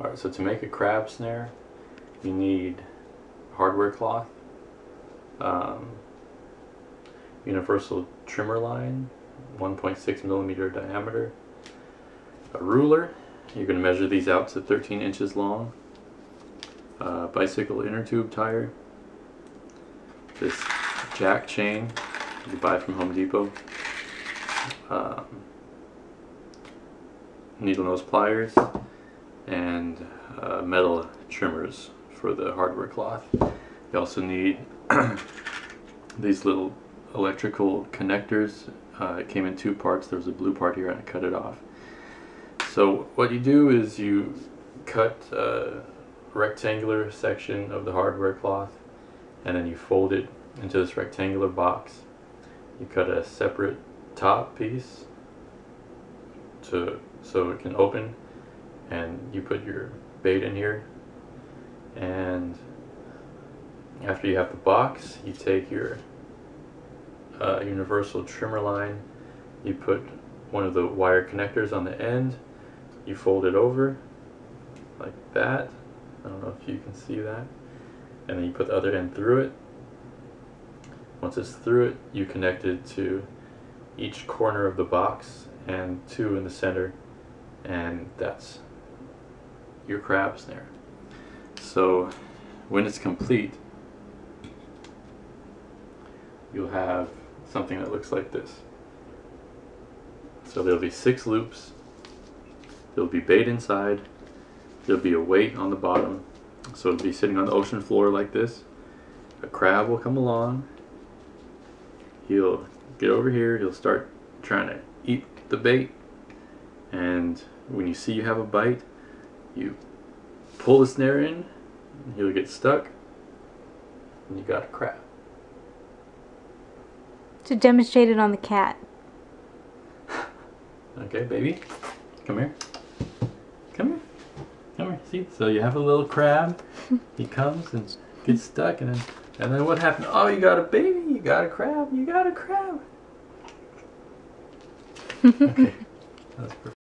Alright, so to make a crab snare, you need hardware cloth, um, universal trimmer line, 1.6 millimeter diameter, a ruler, you're going to measure these out to 13 inches long, bicycle inner tube tire, this jack chain you buy from Home Depot, um, needle nose pliers, and uh, metal trimmers for the hardware cloth. You also need these little electrical connectors. Uh, it came in two parts. There was a blue part here and I cut it off. So what you do is you cut a rectangular section of the hardware cloth and then you fold it into this rectangular box. You cut a separate top piece to so it can open and you put your bait in here. And after you have the box you take your uh, universal trimmer line. You put one of the wire connectors on the end. You fold it over like that. I don't know if you can see that. And then you put the other end through it. Once it's through it you connect it to each corner of the box and two in the center and that's your crab snare. So when it's complete, you'll have something that looks like this. So there'll be six loops, there'll be bait inside, there'll be a weight on the bottom, so it'll be sitting on the ocean floor like this. A crab will come along, he'll get over here, he'll start trying to eat the bait, and when you see you have a bite, you pull the snare in, he'll get stuck, and you got a crab. To demonstrate it on the cat. Okay, baby, come here. Come here. Come here. See, so you have a little crab. he comes and gets stuck, and then and then what happened? Oh, you got a baby. You got a crab. You got a crab. okay, that's perfect.